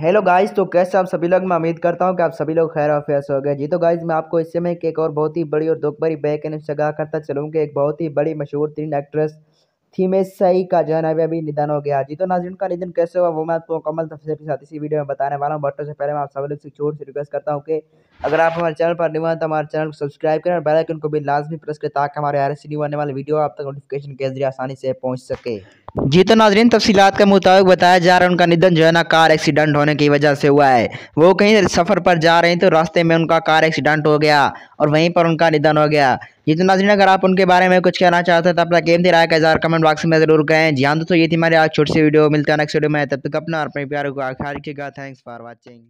Hello guys तो कैसे आप सभी लोग? मैं उम्मीद करता हूँ कि आप सभी लोग खैर ऑफियस हो गए। जी तो गाइस मैं आपको इस समय एक और बहुत ही बड़ी और दुख भरी बैक न्यूज़ जगह करता चलूँगी। एक बहुत ही बड़ी मशहूर तीन एक्ट्रेस थी में सही का जो है ना, अभी निधन हो गया। जी तो नाजिन का निधन कैसे हुआ, वो मैं आपको मुकम्मल तफसील के साथ इसी वीडियो में बताने वाला हूँ। बट से पहले मैं आप सभी लोग से छोट से रिक्वेस्ट करता हूँ कि अगर आप हमारे चैनल पर न्यू हैं तो हमारे चैनल को सब्सक्राइब करें और बेल आइकन को भी लाजमी प्रेस करें, ताकि हमारे आर न्यू आने वाले वीडियो आप तक नोटिफिकेशन के ज़रिए आसानी से पहुँच सके। जी तो नाजरीन तफसीत के मुताबिक बताया जा रहा है, उनका निधन जो है ना, कार एक्सीडेंट होने की वजह से हुआ है। वो कहीं सफ़र पर जा रहे हैं तो रास्ते में उनका कार एक्सीडेंट हो गया और वहीं पर उनका निधन हो गया। जी तो नाजरीन अगर आप उनके बारे में कुछ कहना चाहते हैं तो अपना कीमती राय का इजार कमेंट बॉक्स में ज़रूर कहें। जी हाँ दोस्तों ये थी हमारी आज छोटी सी वीडियो मिलते हैं नेक्स्ट वीडियो में। तब तक अपना और अपने प्यार को आखिर रखिएगा थैंक्स फॉर वॉचिंग